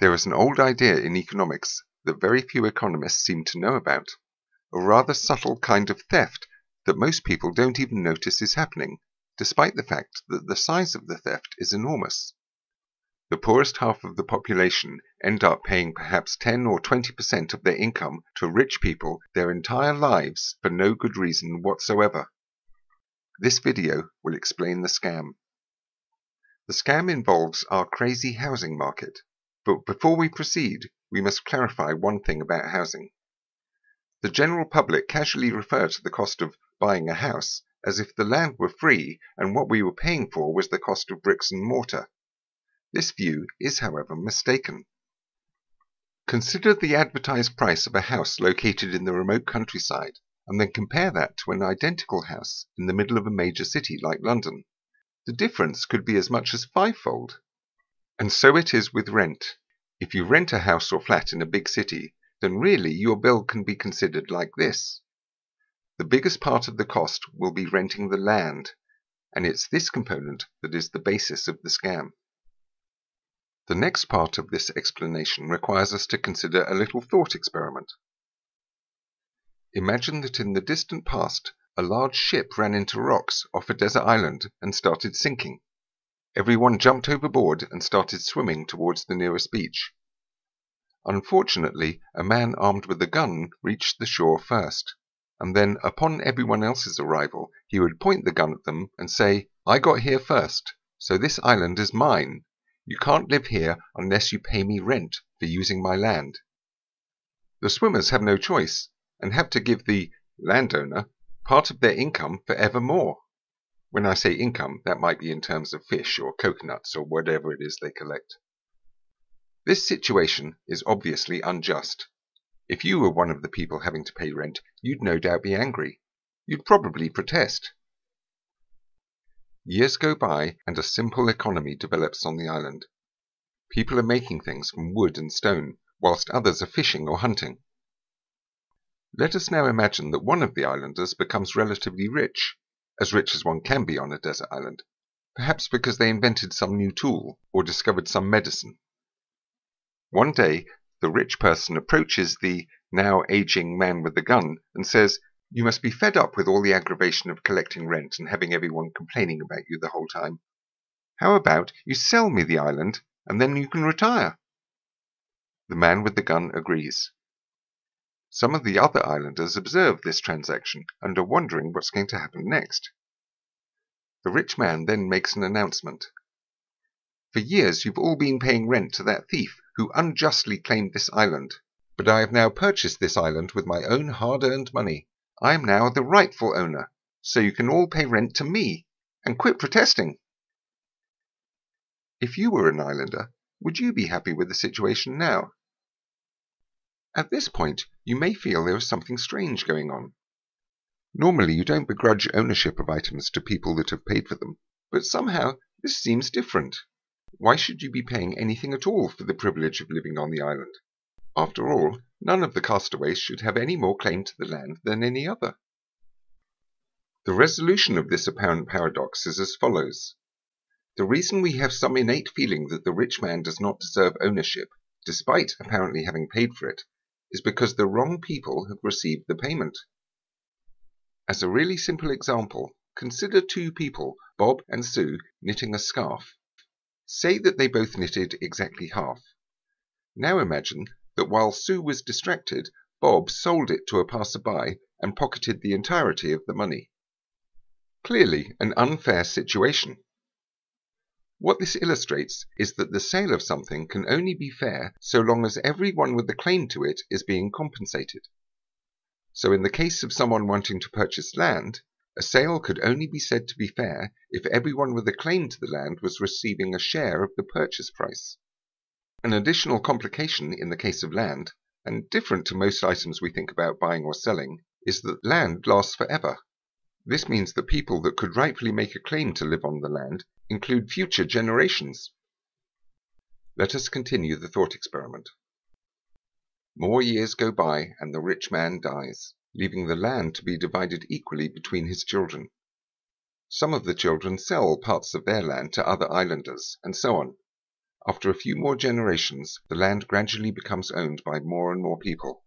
There is an old idea in economics that very few economists seem to know about, a rather subtle kind of theft that most people don't even notice is happening, despite the fact that the size of the theft is enormous. The poorest half of the population end up paying perhaps 10 or 20% of their income to rich people their entire lives for no good reason whatsoever. This video will explain the scam. The scam involves our crazy housing market. But before we proceed, we must clarify one thing about housing. The general public casually refer to the cost of buying a house as if the land were free and what we were paying for was the cost of bricks and mortar. This view is, however, mistaken. Consider the advertised price of a house located in the remote countryside, and then compare that to an identical house in the middle of a major city like London. The difference could be as much as fivefold. And so it is with rent. If you rent a house or flat in a big city, then really your bill can be considered like this. The biggest part of the cost will be renting the land, and it's this component that is the basis of the scam. The next part of this explanation requires us to consider a little thought experiment. Imagine that in the distant past a large ship ran into rocks off a desert island and started sinking. Everyone jumped overboard and started swimming towards the nearest beach. Unfortunately, a man armed with a gun reached the shore first, and then upon everyone else's arrival he would point the gun at them and say, I got here first, so this island is mine. You can't live here unless you pay me rent for using my land. The swimmers have no choice and have to give the landowner part of their income for evermore. When I say income, that might be in terms of fish or coconuts or whatever it is they collect. This situation is obviously unjust. If you were one of the people having to pay rent, you'd no doubt be angry. You'd probably protest. Years go by and a simple economy develops on the island. People are making things from wood and stone, whilst others are fishing or hunting. Let us now imagine that one of the islanders becomes relatively rich as rich as one can be on a desert island, perhaps because they invented some new tool or discovered some medicine. One day, the rich person approaches the now aging man with the gun and says, You must be fed up with all the aggravation of collecting rent and having everyone complaining about you the whole time. How about you sell me the island and then you can retire? The man with the gun agrees. Some of the other islanders observe this transaction and are wondering what's going to happen next. The rich man then makes an announcement. For years you've all been paying rent to that thief who unjustly claimed this island, but I have now purchased this island with my own hard-earned money. I am now the rightful owner, so you can all pay rent to me, and quit protesting. If you were an islander, would you be happy with the situation now? At this point, you may feel there is something strange going on. Normally, you don't begrudge ownership of items to people that have paid for them, but somehow this seems different. Why should you be paying anything at all for the privilege of living on the island? After all, none of the castaways should have any more claim to the land than any other. The resolution of this apparent paradox is as follows. The reason we have some innate feeling that the rich man does not deserve ownership, despite apparently having paid for it, is because the wrong people have received the payment. As a really simple example, consider two people, Bob and Sue, knitting a scarf. Say that they both knitted exactly half. Now imagine that while Sue was distracted, Bob sold it to a passerby and pocketed the entirety of the money. Clearly an unfair situation. What this illustrates is that the sale of something can only be fair so long as everyone with a claim to it is being compensated. So in the case of someone wanting to purchase land, a sale could only be said to be fair if everyone with a claim to the land was receiving a share of the purchase price. An additional complication in the case of land, and different to most items we think about buying or selling, is that land lasts forever. This means that people that could rightfully make a claim to live on the land include future generations. Let us continue the thought experiment. More years go by and the rich man dies, leaving the land to be divided equally between his children. Some of the children sell parts of their land to other islanders, and so on. After a few more generations, the land gradually becomes owned by more and more people.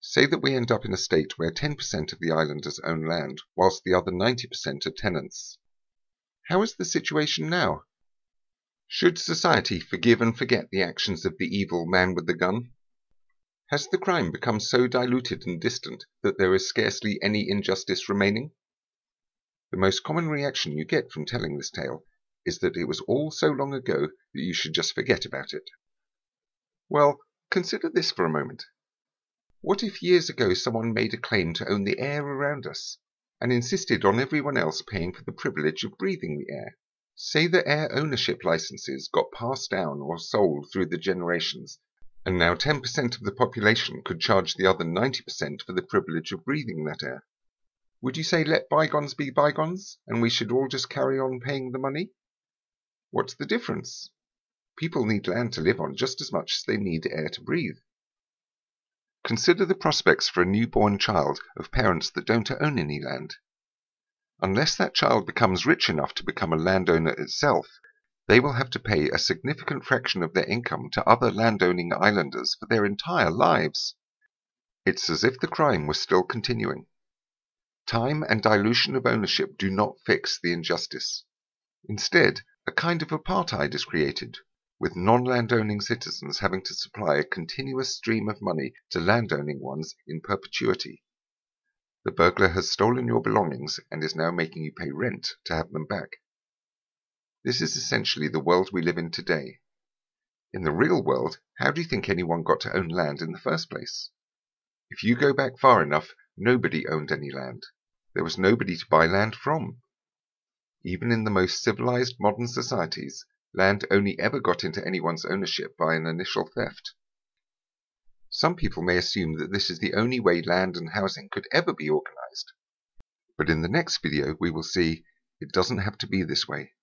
Say that we end up in a state where 10% of the islanders own land, whilst the other 90% are tenants. How is the situation now? Should society forgive and forget the actions of the evil man with the gun? Has the crime become so diluted and distant that there is scarcely any injustice remaining? The most common reaction you get from telling this tale is that it was all so long ago that you should just forget about it. Well, consider this for a moment. What if years ago someone made a claim to own the air around us, and insisted on everyone else paying for the privilege of breathing the air? Say that air ownership licenses got passed down or sold through the generations, and now 10% of the population could charge the other 90% for the privilege of breathing that air. Would you say let bygones be bygones, and we should all just carry on paying the money? What's the difference? People need land to live on just as much as they need air to breathe. Consider the prospects for a newborn child of parents that don't own any land. Unless that child becomes rich enough to become a landowner itself, they will have to pay a significant fraction of their income to other landowning islanders for their entire lives. It's as if the crime was still continuing. Time and dilution of ownership do not fix the injustice. Instead, a kind of apartheid is created, with non-landowning citizens having to supply a continuous stream of money to landowning ones in perpetuity. The burglar has stolen your belongings and is now making you pay rent to have them back. This is essentially the world we live in today. In the real world, how do you think anyone got to own land in the first place? If you go back far enough, nobody owned any land. There was nobody to buy land from. Even in the most civilized modern societies, land only ever got into anyone's ownership by an initial theft. Some people may assume that this is the only way land and housing could ever be organized. But in the next video we will see it doesn't have to be this way.